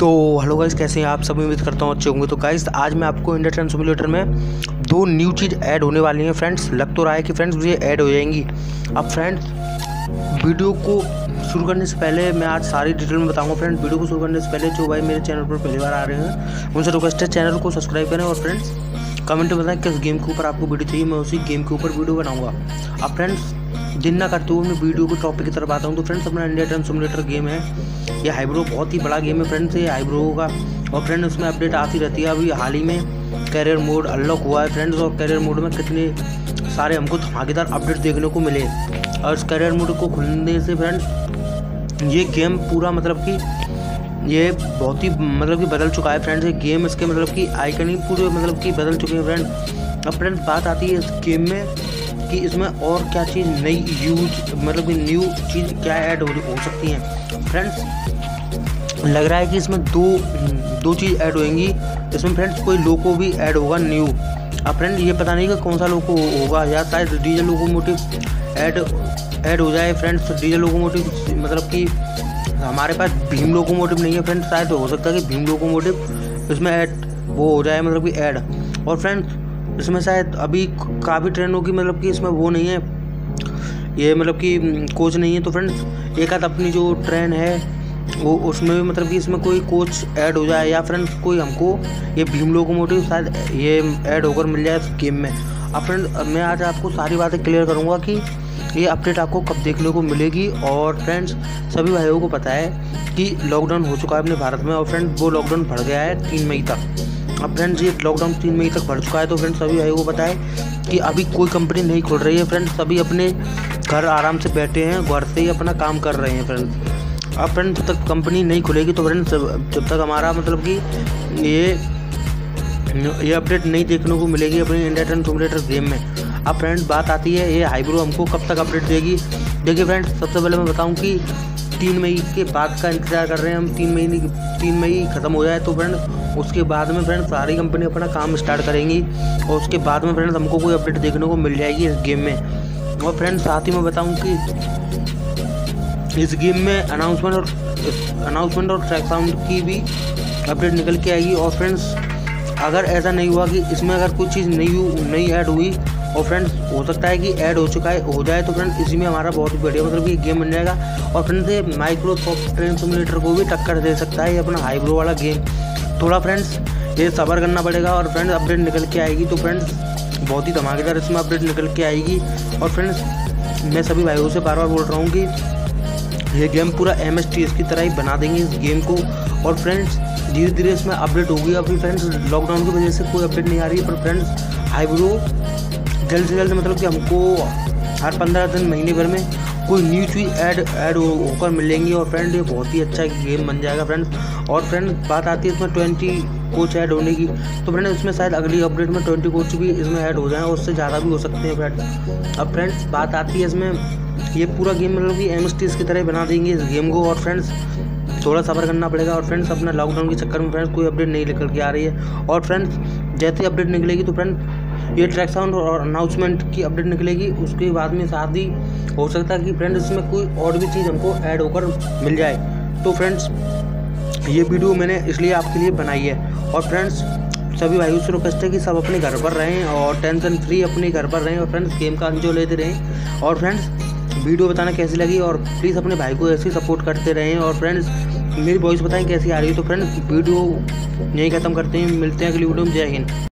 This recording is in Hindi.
तो हेलो गाइस, कैसे हैं आप? सभी उम्मीद करता हूँ अच्छे होंगे। तो गाइस, आज मैं आपको इंडिया ट्रेन सिमुलेटर में दो न्यू चीज़ ऐड होने वाली हैं, फ्रेंड्स। लग तो रहा है कि फ्रेंड्स ये ऐड हो जाएँगी। अब फ्रेंड्स, वीडियो को शुरू करने से पहले मैं आज सारी डिटेल में बताऊँगा, फ्रेंड्स। वीडियो को शुरू करने से पहले जो भाई मेरे चैनल पर पहली बार आ रहे हैं, उनसे रिक्वेस्ट है चैनल को सब्सक्राइब करें और फ्रेंड्स, कमेंट में बताएँ किस गेम के ऊपर आपको वीडियो चाहिए। मैं उसी गेम के ऊपर वीडियो बनाऊँगा। अब फ्रेंड्स दिन ना करते हुए मैं वीडियो के टॉपिक की तरफ़ आता हूँ। तो फ्रेंड्स, अपना इंडिया टर्म सिमुलेटर गेम है। ये हाइब्रो बहुत ही बड़ा गेम है फ्रेंड्स, ये हाइब्रो का और फ्रेंड उसमें अपडेट आती रहती है अभी हाल ही में। कैरियर मोड अनलॉक हुआ है फ्रेंड्स, और कैरियर मोड में कितने सारे हमको धमाकेदार अपडेट देखने को मिले। और इस कैरियर मोड को खुलने से फ्रेंड्स, ये गेम पूरा मतलब कि, ये बहुत ही मतलब कि बदल चुका है फ्रेंड्स। ये गेम इसके मतलब कि आइकन ही पूरे मतलब कि बदल चुके हैं फ्रेंड अब फ्रेंड्स, बात आती है इस गेम में कि इसमें और क्या चीज़ नई यूज़ मतलब कि न्यू चीज़ क्या ऐड हो, हो सकती हैं। फ्रेंड्स लग रहा है कि इसमें दो दो चीज़ ऐड होएँगी इसमें फ्रेंड्स कोई लोको भी ऐड होगा न्यू अब फ्रेंड ये पता नहीं कि कौन सा लोको होगा या शायद डीजल लोकोमोटिव ऐड ऐड हो जाए। फ्रेंड्स डीजल लोकोमोटिव मतलब कि हमारे पास भीम लोकोमोटिव नहीं है फ्रेंड्स शायद हो सकता है कि भीम लोकोमोटिव इसमें ऐड वो हो जाए मतलब कि ऐड और फ्रेंड्स इसमें शायद अभी काफ़ी ट्रेनों की मतलब कि इसमें वो नहीं है। ये मतलब कि कोच नहीं है तो फ्रेंड्स एक आध अपनी जो ट्रेन है, वो उसमें भी मतलब कि इसमें कोई कोच ऐड हो जाए, या फ्रेंड्स कोई हमको, ये भीम लोकोमोटिव शायद ये ऐड होकर मिल जाए इस गेम में। अब फ्रेंड मैं आज आपको सारी बातें क्लियर करूँगा कि ये अपडेट आपको कब देखने को मिलेगी, और फ्रेंड्स सभी भाइयों को पता है कि लॉकडाउन हो चुका है अपने भारत में, और फ्रेंड वो लॉकडाउन बढ़ गया है तीन मई तक। अब फ्रेंड्स ये लॉकडाउन तीन मई तक बढ़ चुका है तो फ्रेंड्स सभी भाई को बताए कि अभी कोई कंपनी नहीं खुल रही है फ्रेंड्स सभी अपने घर आराम से बैठे हैं, घर से ही अपना काम कर रहे हैं फ्रेंड्स अब फ्रेंड्स जब तक कंपनी नहीं खुलेगी तो फ्रेंड्स जब तक हमारा मतलब कि ये ये अपडेट नहीं देखने को मिलेगी अपनी इंडिया टेन सिमुलेटर गेम में। अब फ्रेंड्स बात आती है, ये हाइब्रो हमको कब तक अपडेट देगी? देखिए फ्रेंड्स सबसे पहले मैं बताऊँ कि तीन मई के बाद का इंतज़ार कर रहे हैं हम, तीन महीने तीन मई ख़त्म हो जाए तो फ्रेंड उसके बाद में फ्रेंड सारी कंपनी अपना काम स्टार्ट करेंगी और उसके बाद में फ्रेंड हमको कोई अपडेट देखने को मिल जाएगी इस गेम में। और फ्रेंड साथ ही मैं बताऊँ कि इस गेम में अनाउंसमेंट और अनाउंसमेंट और ट्रैक साउंड की भी अपडेट निकल के आएगी। और फ्रेंड्स अगर ऐसा नहीं हुआ कि इसमें अगर कोई चीज़ नई नई ऐड हुई और फ्रेंड्स हो सकता है कि ऐड हो चुका है, हो जाए तो फ्रेंड्स इसी में हमारा बहुत बढ़िया मतलब कि गेम बन जाएगा। और फ्रेंड्स ये माइक्रोसॉफ्ट ट्रेन सिमुलेटर को भी टक्कर दे सकता है, ये अपना हाइब्रो वाला गेम थोड़ा फ्रेंड्स ये सबर करना पड़ेगा और फ्रेंड्स अपडेट निकल के आएगी। तो फ्रेंड्स बहुत ही धमाकेदार इसमें अपडेट निकल के आएगी। और फ्रेंड्स मैं सभी भाइयों से बार बार बोल रहा हूँ कि ये गेम पूरा एम की तरह ही बना देंगे इस गेम को। और फ्रेंड्स धीरे धीरे इसमें अपडेट होगी। अभी फ्रेंड्स लॉकडाउन की वजह से कोई अपडेट नहीं आ रही है, पर फ्रेंड्स हाइब्रो जल्द से जल्द मतलब कि हमको हर पंद्रह दिन महीने भर में कोई न्यू चीज़ ऐड ऐड होकर मिलेंगी और फ्रेंड ये बहुत ही अच्छा गेम बन जाएगा फ्रेंड्स और फ्रेंड बात आती है इसमें ट्वेंटी कोच ऐड होने की. तो फ्रेंड इसमें शायद अगली अपडेट में ट्वेंटी कोच भी इसमें ऐड हो जाए उससे ज़्यादा भी हो सकते हैं फ्रेंड अब फ्रेंड्स बात आती है इसमें, ये पूरा गेम मतलब कि एम की तरह बना देंगे इस गेम को और फ्रेंड्स थोड़ा सफ़र करना पड़ेगा और फ्रेंड्स अपना लॉकडाउन के चक्कर में फ्रेंड्स कोई अपडेट नहीं निकल के आ रही है. और फ्रेंड्स जैसे अपडेट निकलेगी तो फ्रेंड ये ट्रैक साउंड और अनाउंसमेंट की अपडेट निकलेगी। उसके बाद में साथ ही हो सकता है कि फ्रेंड्स इसमें कोई और भी चीज़ हमको ऐड होकर मिल जाए। तो फ्रेंड्स ये वीडियो मैंने इसलिए आपके लिए बनाई है। और फ्रेंड्स सभी भाइयों से रिक्वेस्ट है कि सब अपने घर पर रहें और टेंशन फ्री अपने घर पर रहें और फ्रेंड्स गेम का जो लेते रहें। और फ्रेंड्स वीडियो बताना कैसी लगी और प्लीज़ अपने भाई को ऐसे सपोर्ट करते रहें। और फ्रेंड्स मेरी वॉइस बताएँ कैसी आ रही है। तो फ्रेंड्स वीडियो यहीं ख़त्म करते हैं। मिलते हैं अगली वीडियो में। जय हिंद।